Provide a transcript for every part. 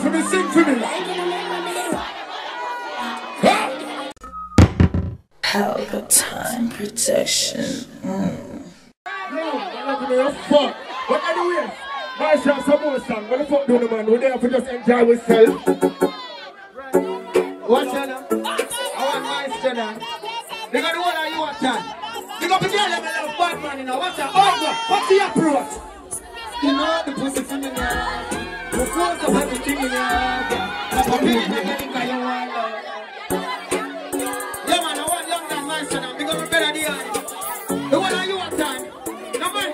for me, sing for me. Palpatine protection. Mm. No, I'm not gonna fuck. But anyway, my shop some more song. What the fuck do the man? We're there for just enjoy ourselves. Watch out now. I want my dinner. They got the one that you want that. They got the girl that love Batman, you know. Watch out. Oh, What's the approach? You know the pussy from the night. I want love. Man, man. I'm becoming better you. The one time. No man,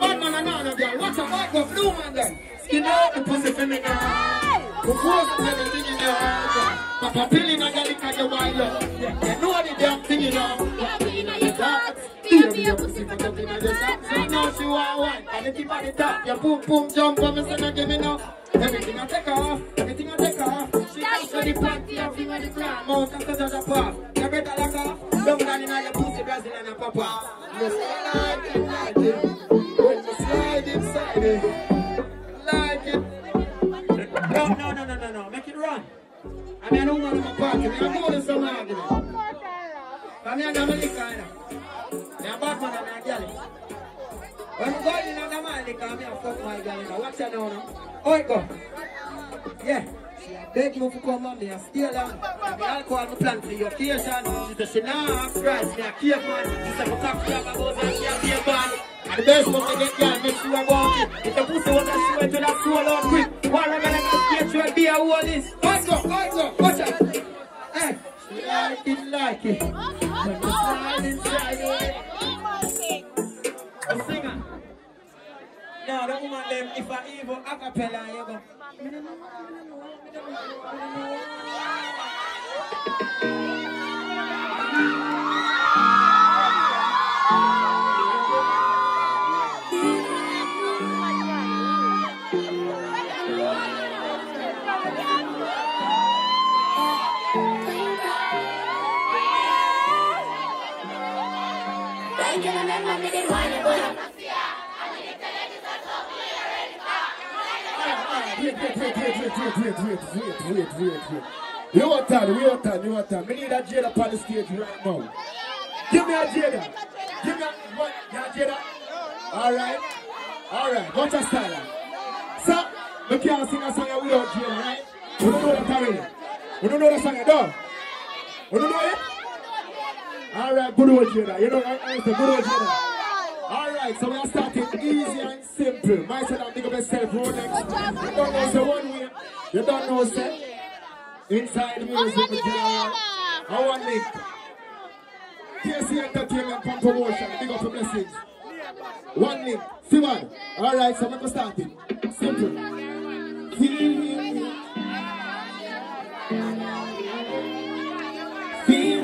bad man, and of. What's a bad blue man then? Know the pussy thing You know your pussy for something I just have. So now she want one. And the tip of the top. Your boom boom jump on me, say no give me no. Everything I take off. Everything I take off. She comes to the panty and finger the ground. Mount and cut out the path. You better lock off. Dumb down in all your pussy, Brazil and a papa. You slide it, like it. When you slide inside it. Like it. No, no, no, no, no, no. Make it run. I mean, I don't want to party. I don't want to some argument. Come here, I'm a liquor, you know. I'm bad man and a girl. When go in and I'm a liquor, I'm a fuck my girl, know. Watch out now, now. Oh, it go. Yeah. Beg you to come on me and stay along. And the alcohol me plan for your occasion. She said she nah price, me a man. She said me cock job about and she a be a bad. And the best one to get girl, make sure I want it. If the pussy want to show to that soul out quick. One of them a list. Let's go, let's watch out. Hey, she like it, like it. When you slide inside No, the woman them, if I evil acapella, you go. wait, wait, wait, wait, wait, wait, wait. Your want time. You want time? We need a Jada on the stage right now. Give me a Jada. Give me a, what, yeah, Jada? Alright. Alright, watch your style. So, we can't sing a song without Jada, right? We don't know that already. We don't know that song, at all. We don't know it? Alright, good old Jada. You know, I, I good old Jada. Alright, so we're starting easy and simple. Myself, I'm big up myself, Rolex. Don't know the one way. You don't know, say. Inside music. I want link. KC Entertainment and Promotion, big up your message. One link. See one. Alright, so going start it. Simple. Feel it. Feel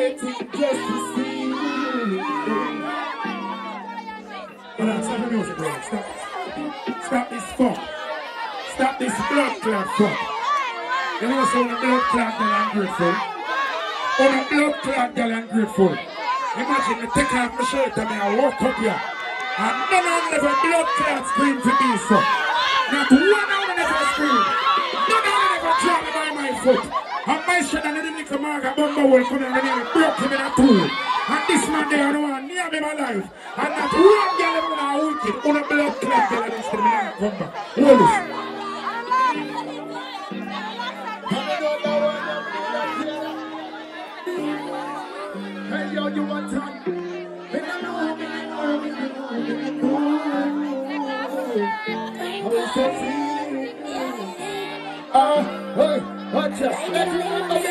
you. On, stop this fuck. Stop this blood clot. You know so the blood clot girl ungrateful. Oh, the blood clot girl ungrateful. Imagine me take off my shirt and I walk up here. And none of them ever blood clot scream to me, so. Not one of them ever scream. None of them ever drop by my foot. And my shit and the little marga bumba will come and nearly broke him in a two. And this man there, no one near me my life. And not one girl ever now wicked. On a blood clot girl and of me come back. Hold this. Hey yo, you want time? Me no know, me no know. I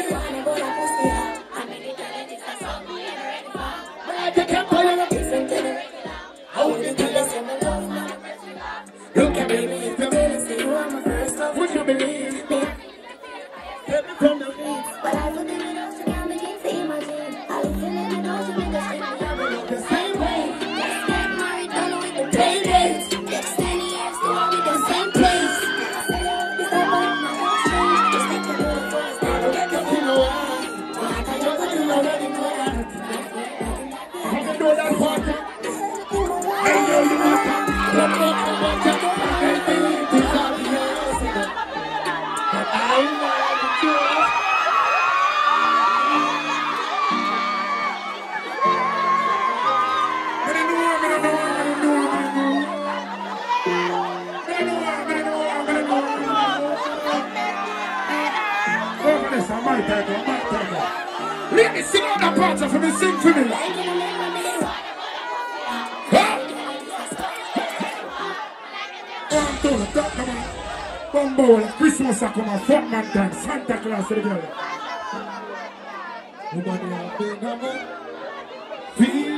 part for me, sing for me. One, two, come on. Bumbo, Christmas a come, a fuck Santa Claus to the. Nobody. Feelings.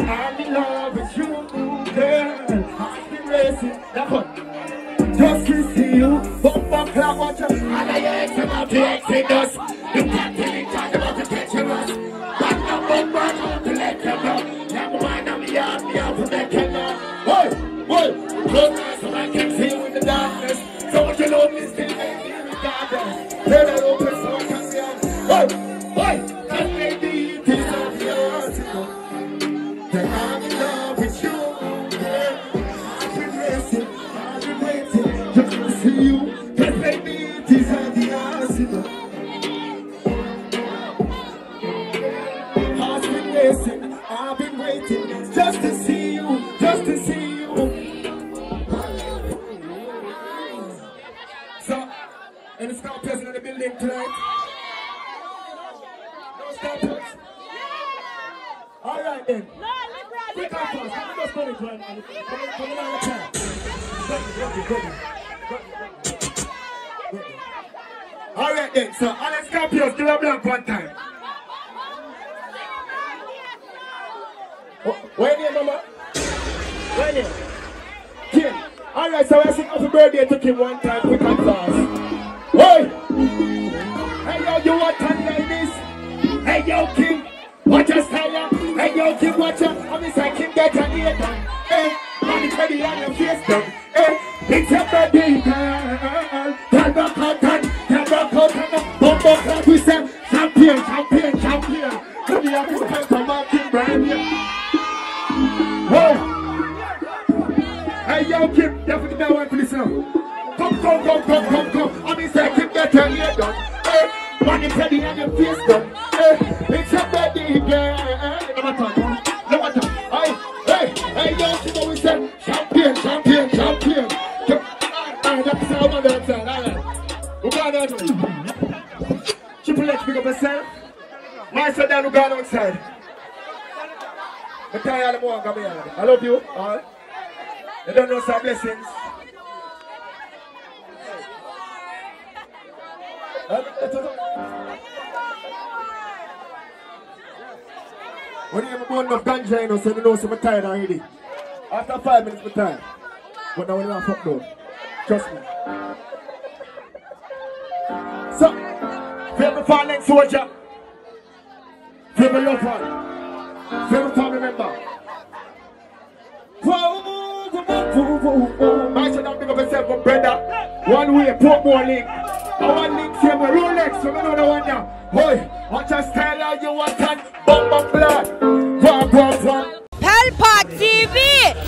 I'm in love with you, girl. I've been waiting, that one. Just see you, bumper clap, watch out. And I hear some of the exodus. You can't tell each other about the treacherous. But no bumper, not to let them know. Young man, I'm young, me out to make them know. So I can see you in the darkness. So what you love me still make regardless. Hear that open so I can see you. Hey, Give a blank one time. Where there, mama? Where there? Kim. All right, so I sing happy birthday to Kim one time, quick and fast. Hey! Hey, yo, you want time like this? Hey, yo, Kim, watch your style. Hey, yo, Kim, watch your. I'm inside Kim, get your ear done. Hey, money ready on your face done. Hey, it's your birthday, outside. I tell you all love you. Don't know some blessings. When you burn enough ganja, you know, so you know, so I'm tired already. After five minutes, I'm tired. But now we're not fuck though. Trust me. So, favorite fallen soldier. Favorite loved one. Favorite family member. I should not pick up yourself, but brother. One way, put more link. Want link same way. Rolex, so I the one now. Boy, watch your style you want and bum bum blood. Wah. Pelpa TV!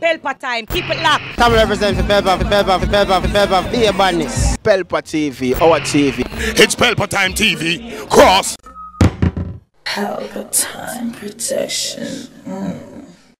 Pelpa time. Keep it locked. Time represent for Pelpa, for Pelpa, for Pelpa, for Pelpa, be a badness. Pelpa TV, our TV. It's Pelpa Time TV. Cross. Palpatine protection. Mm.